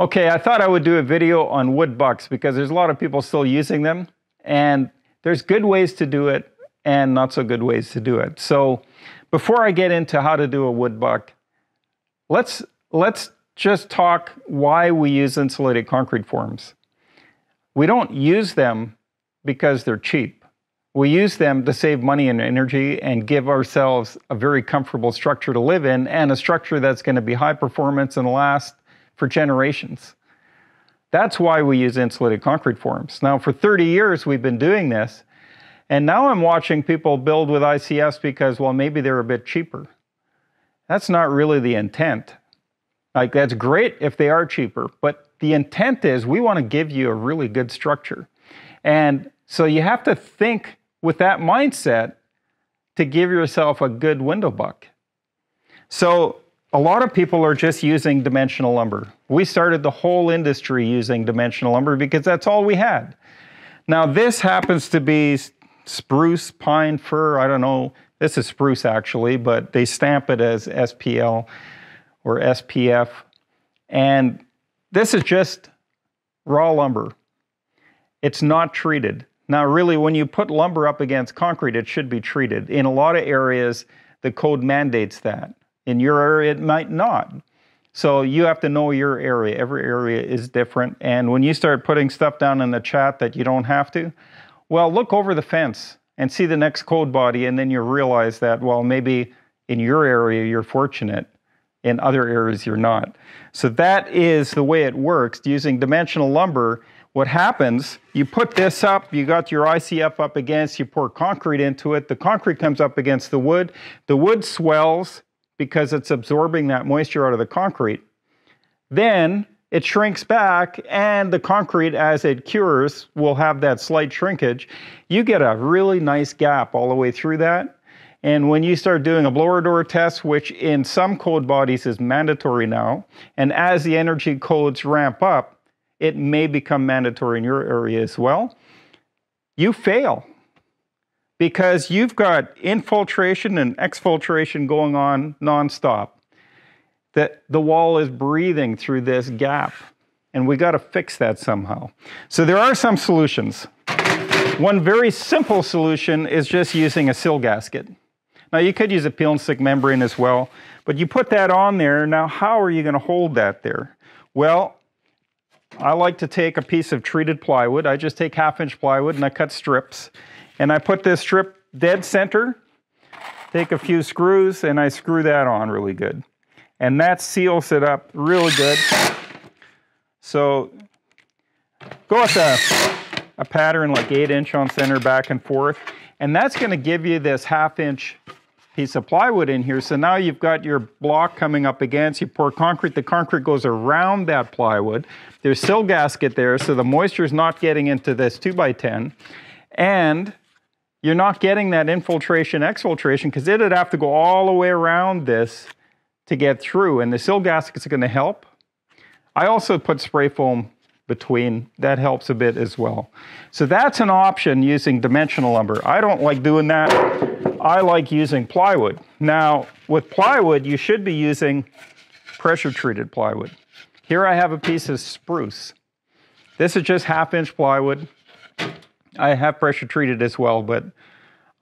Okay, I thought I would do a video on wood bucks because there's a lot of people still using them and there's good ways to do it and not so good ways to do it. So before I get into how to do a wood buck, let's let's just talk why we use insulated concrete forms. We don't use them because they're cheap. We use them to save money and energy and give ourselves a very comfortable structure to live in and a structure that's going to be high performance and last for generations. That's why we use insulated concrete forms. Now, for 30 years, we've been doing this. And now I'm watching people build with ICFs because, well, maybe they're a bit cheaper. That's not really the intent. Like, that's great if they are cheaper, but the intent is we want to give you a really good structure. And so you have to think with that mindset to give yourself a good window buck. So a lot of people are just using dimensional lumber. We started the whole industry using dimensional lumber because that's all we had. Now, this happens to be spruce, pine, fir, I don't know. This is spruce actually, but they stamp it as SPL or SPF. And this is just raw lumber. It's not treated. Now, really, when you put lumber up against concrete, it should be treated. In a lot of areas, the code mandates that. In your area, it might not. So you have to know your area. Every area is different. And when you start putting stuff down in the chat that you don't have to, well, look over the fence and see the next code body, and then you realize that, well, maybe in your area you're fortunate, in other areas you're not. So that is the way it works. Using dimensional lumber, what happens, you put this up, you got your ICF up against, you pour concrete into it, the concrete comes up against the wood, the wood swells because it's absorbing that moisture out of the concrete. Then it shrinks back and the concrete as it cures will have that slight shrinkage. You get a really nice gap all the way through that. And when you start doing a blower door test, which in some code bodies is mandatory now, and as the energy codes ramp up, it may become mandatory in your area as well, you fail because you've got infiltration and exfiltration going on nonstop that the wall is breathing through this gap. And we got to fix that somehow. So there are some solutions. One very simple solution is just using a sill gasket. Now you could use a peel and stick membrane as well, but you put that on there. Now how are you going to hold that there? Well, I like to take a piece of treated plywood. I just take half inch plywood and I cut strips. And I put this strip dead center, take a few screws, and I screw that on really good and that seals it up really good. So go with a, a pattern like 8 inch on center back and forth, and that's going to give you this half inch piece of plywood in here. So now you've got your block coming up against, you pour concrete, the concrete goes around that plywood. There's sill gasket there, so the moisture is not getting into this 2 by 10 And you're not getting that infiltration, exfiltration, because it'd have to go all the way around this to get through, and the sill gaskets going to help. I also put spray foam between. That helps a bit as well. So that's an option using dimensional lumber. I don't like doing that. I like using plywood. Now, with plywood, you should be using pressure treated plywood. Here I have a piece of spruce. This is just half inch plywood. I have pressure treated as well, but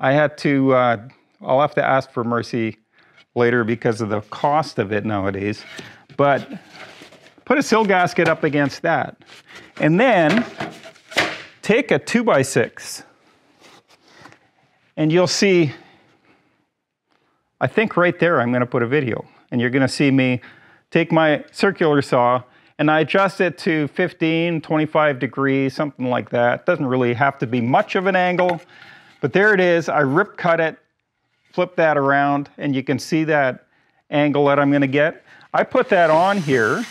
I had to, uh, I'll have to ask for mercy later because of the cost of it nowadays. But put a sill gasket up against that. And then take a 2 by 6 and you'll see, I think right there I'm going to put a video. And you're going to see me take my circular saw and I adjust it to 15, 25 degrees, something like that. Doesn't really have to be much of an angle, but there it is. I rip cut it flip that around and you can see that angle that I'm going to get. I put that on here.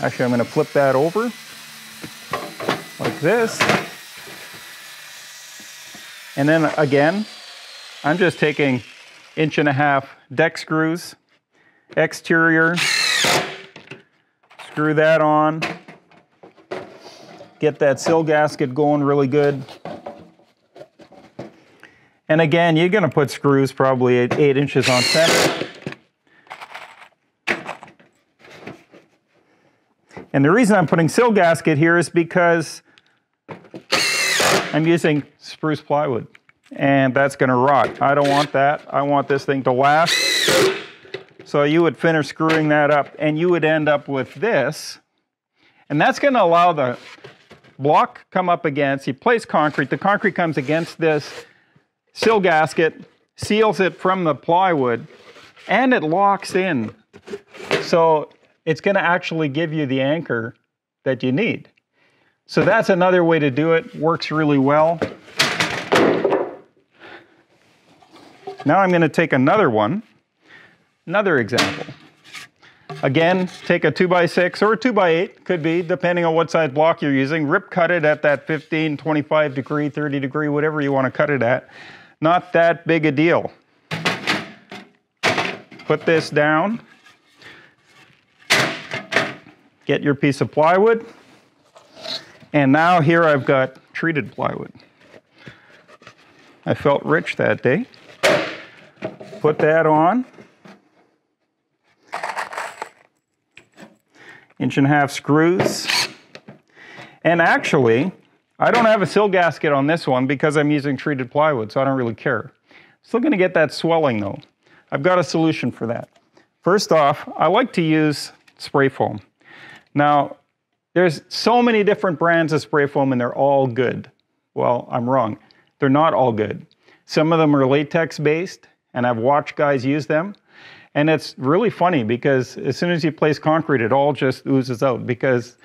Actually, I'm going to flip that over like this. And then again, I'm just taking inch and a half deck screws, exterior, screw that on, get that sill gasket going really good. And again, you're going to put screws probably eight, eight inches on center. And the reason I'm putting sill gasket here is because I'm using spruce plywood and that's gonna rot. I don't want that. I want this thing to last. So you would finish screwing that up and you would end up with this. And that's gonna allow the block come up against, you place concrete, the concrete comes against this sill gasket, seals it from the plywood, and it locks in. So it's gonna actually give you the anchor that you need. So that's another way to do it, works really well. Now I'm gonna take another one, another example. Again, take a 2x6 or a 2x8, could be, depending on what size block you're using. Rip cut it at that 15, 25 degree, 30 degree, whatever you want to cut it at. Not that big a deal. Put this down. Get your piece of plywood. And now here I've got treated plywood. I felt rich that day. Put that on. Inch and a half screws. And actually, I don't have a sill gasket on this one because I'm using treated plywood, so I don't really care. Still gonna get that swelling though. I've got a solution for that. First off, I like to use spray foam. Now, there's so many different brands of spray foam and they're all good. Well, I'm wrong. They're not all good. Some of them are latex based and I've watched guys use them. And it's really funny because as soon as you place concrete, it all just oozes out because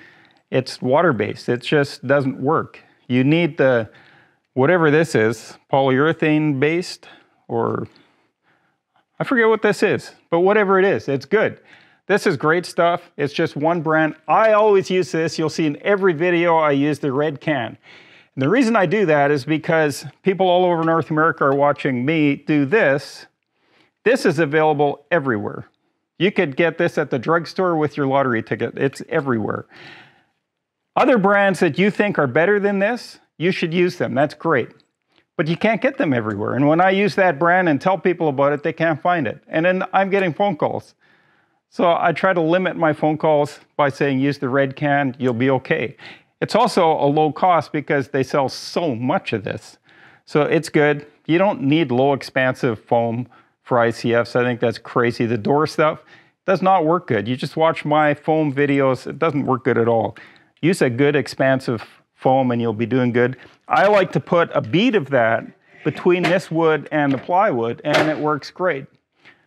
it's water based. It just doesn't work. You need the, whatever this is, polyurethane based or I forget what this is, but whatever it is, it's good. This is great stuff. It's just one brand. I always use this. You'll see in every video I use the red can. And the reason I do that is because people all over North America are watching me do this this is available everywhere. You could get this at the drugstore with your lottery ticket. It's everywhere. Other brands that you think are better than this, you should use them. That's great. But you can't get them everywhere. And when I use that brand and tell people about it, they can't find it. And then I'm getting phone calls. So I try to limit my phone calls by saying use the red can, you'll be okay. It's also a low cost because they sell so much of this. So it's good. You don't need low expansive foam for ICFs. I think that's crazy. The door stuff does not work good. You just watch my foam videos, it doesn't work good at all. Use a good expansive foam and you'll be doing good. I like to put a bead of that between this wood and the plywood and it works great.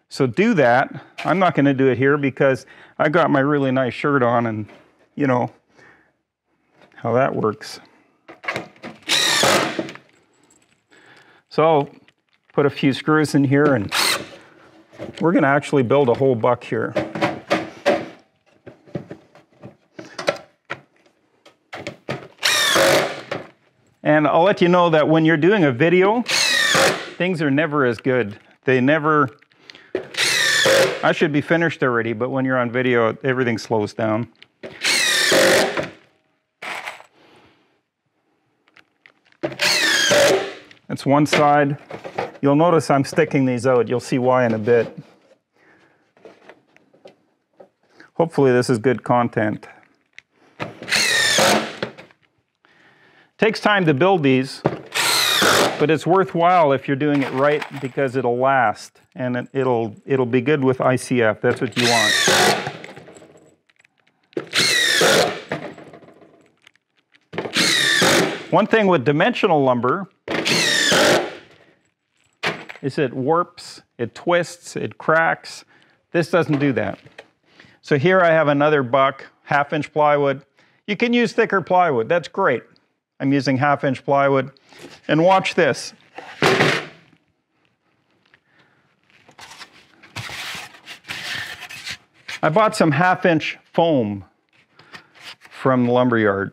So do that. I'm not going to do it here because I got my really nice shirt on and you know how that works. So put a few screws in here and we're going to actually build a whole buck here. And I'll let you know that when you're doing a video, things are never as good. They never, I should be finished already, but when you're on video, everything slows down. That's one side. You'll notice I'm sticking these out. You'll see why in a bit. Hopefully this is good content. Takes time to build these, but it's worthwhile if you're doing it right because it'll last and it, will it'll be good with ICF. That's what you want. One thing with dimensional lumber is it warps, it twists, it cracks. This doesn't do that. So here I have another buck, half inch plywood. You can use thicker plywood, that's great. I'm using half inch plywood. And watch this. I bought some half inch foam from the lumberyard.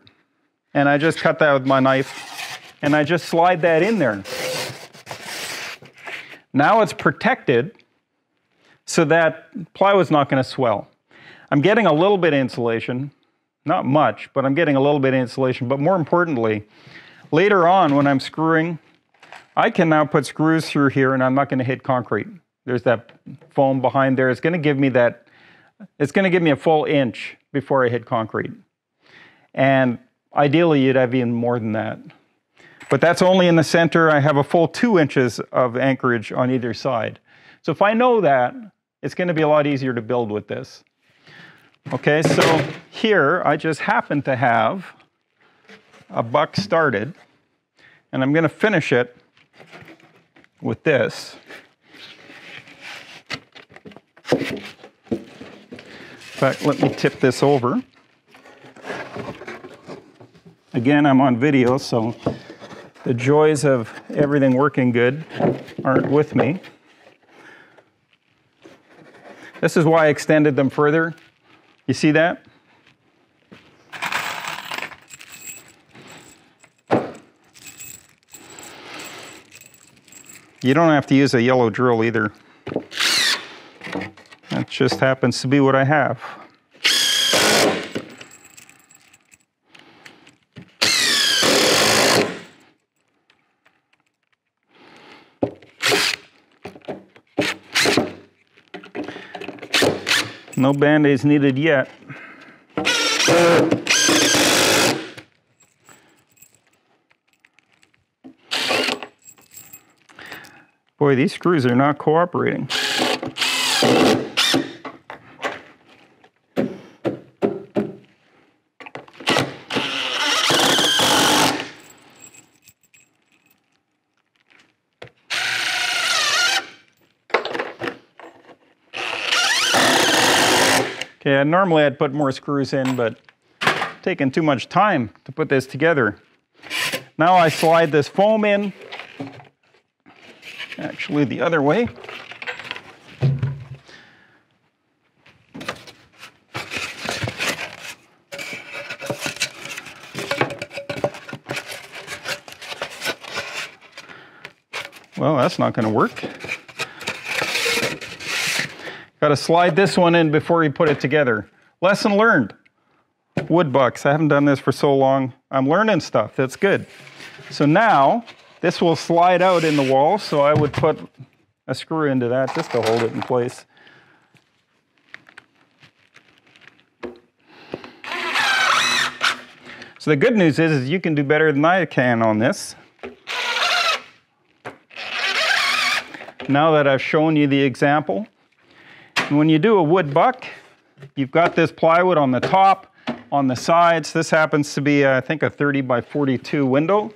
And I just cut that with my knife and I just slide that in there. Now it's protected so that plywood's not going to swell. I'm getting a little bit of insulation, not much, but I'm getting a little bit of insulation. But more importantly, later on when I'm screwing, I can now put screws through here and I'm not going to hit concrete. There's that foam behind there. It's going to give me that, it's going to give me a full inch before I hit concrete. And ideally, you'd have even more than that. But that's only in the center. I have a full two inches of anchorage on either side. So if I know that, it's going to be a lot easier to build with this. Okay, so here I just happen to have a buck started, and I'm going to finish it with this. In fact, let me tip this over. Again, I'm on video, so the joys of everything working good aren't with me. This is why I extended them further. You see that? You don't have to use a yellow drill either. That just happens to be what I have. No band-aids needed yet. Boy, these screws are not cooperating. Okay, normally I'd put more screws in, but taking too much time to put this together. Now I slide this foam in actually the other way. Well, that's not going to work. Got to slide this one in before you put it together. Lesson learned. Wood bucks. I haven't done this for so long. I'm learning stuff. That's good. So now this will slide out in the wall, so I would put a screw into that just to hold it in place. So the good news is, is you can do better than I can on this. Now that I've shown you the example, and when you do a wood buck, you've got this plywood on the top, on the sides. This happens to be, I think, a 30 by 42 window.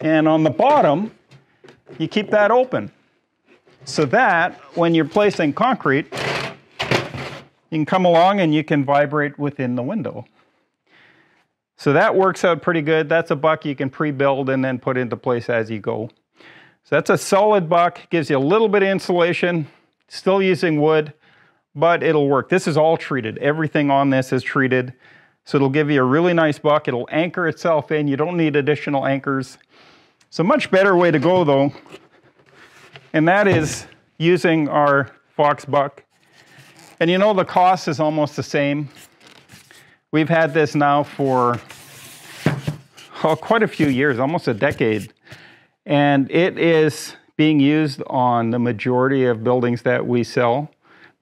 And on the bottom, you keep that open so that when you're placing concrete, you can come along and you can vibrate within the window. So that works out pretty good. That's a buck you can pre-build and then put into place as you go. So that's a solid buck, gives you a little bit of insulation, still using wood, but it'll work. This is all treated. Everything on this is treated. So it'll give you a really nice buck. It'll anchor itself in. You don't need additional anchors. It's a much better way to go though, and that is using our Fox Buck. And you know the cost is almost the same. We've had this now for oh, quite a few years, almost a decade. And it is being used on the majority of buildings that we sell.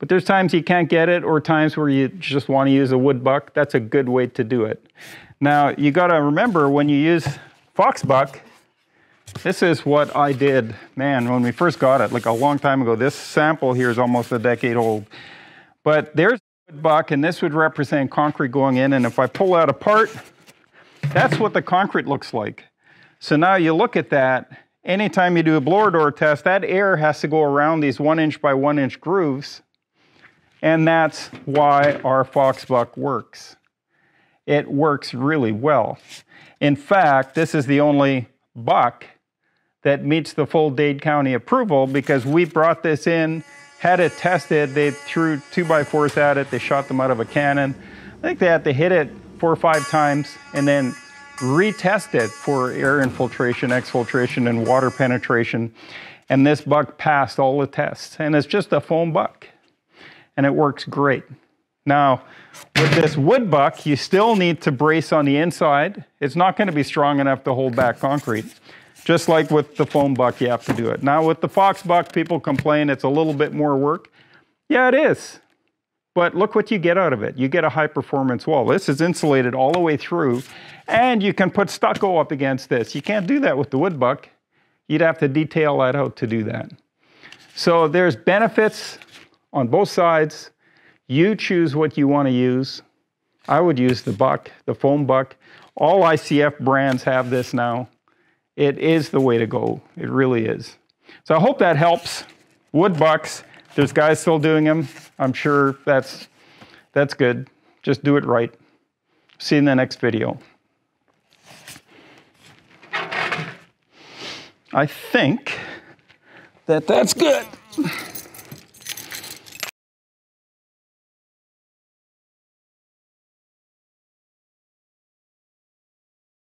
But there's times you can't get it or times where you just want to use a wood buck. That's a good way to do it. Now, you got to remember when you use Fox Buck, this is what I did, man, when we first got it, like a long time ago. This sample here is almost a decade old. But there's wood buck, and this would represent concrete going in. And if I pull that apart, that's what the concrete looks like. So now you look at that. Anytime you do a blower door test, that air has to go around these one inch by one inch grooves. And that's why our Fox Buck works. It works really well. In fact, this is the only buck that meets the full Dade County approval because we brought this in, had it tested. They threw two by fours at it. They shot them out of a cannon. I think they had to hit it four or five times and then retest it for air infiltration, exfiltration, and water penetration. And this buck passed all the tests. And it's just a foam buck. And it works great. Now, with this wood buck, you still need to brace on the inside. It's not going to be strong enough to hold back concrete. Just like with the foam buck, you have to do it. Now with the fox buck, people complain it's a little bit more work. Yeah, it is. but look what you get out of it. You get a high performance wall. This is insulated all the way through, and you can put stucco up against this. You can't do that with the wood buck. You'd have to detail that out to do that. So there's benefits on both sides. You choose what you want to use. I would use the buck, the foam buck. All ICF brands have this now. It is the way to go. It really is. So I hope that helps. Wood bucks. There's guys still doing them. I'm sure that's that's good. Just do it right. See you in the next video. I think that that's good.